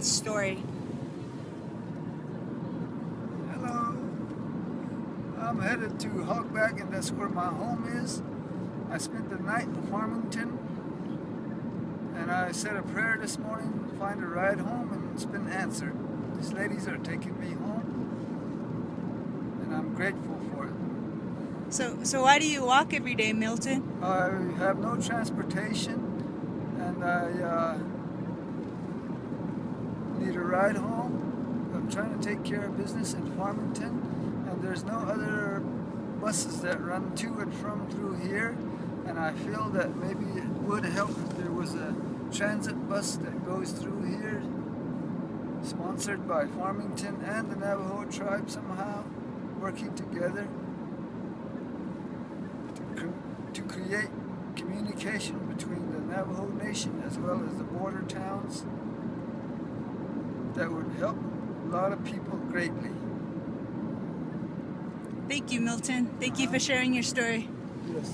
Story. Hello. I'm headed to Hogback, and that's where my home is. I spent the night in Farmington, and I said a prayer this morning to find a ride home, and it's been answered. These ladies are taking me home, and I'm grateful for it. So, so why do you walk every day, Milton? I have no transportation, and I uh, ride home. I'm trying to take care of business in Farmington, and there's no other buses that run to and from through here. And I feel that maybe it would help if there was a transit bus that goes through here, sponsored by Farmington and the Navajo tribe somehow, working together to, to create communication between the Navajo Nation as well as the border towns that would help a lot of people greatly. Thank you, Milton. Thank uh, you for sharing your story. Yes.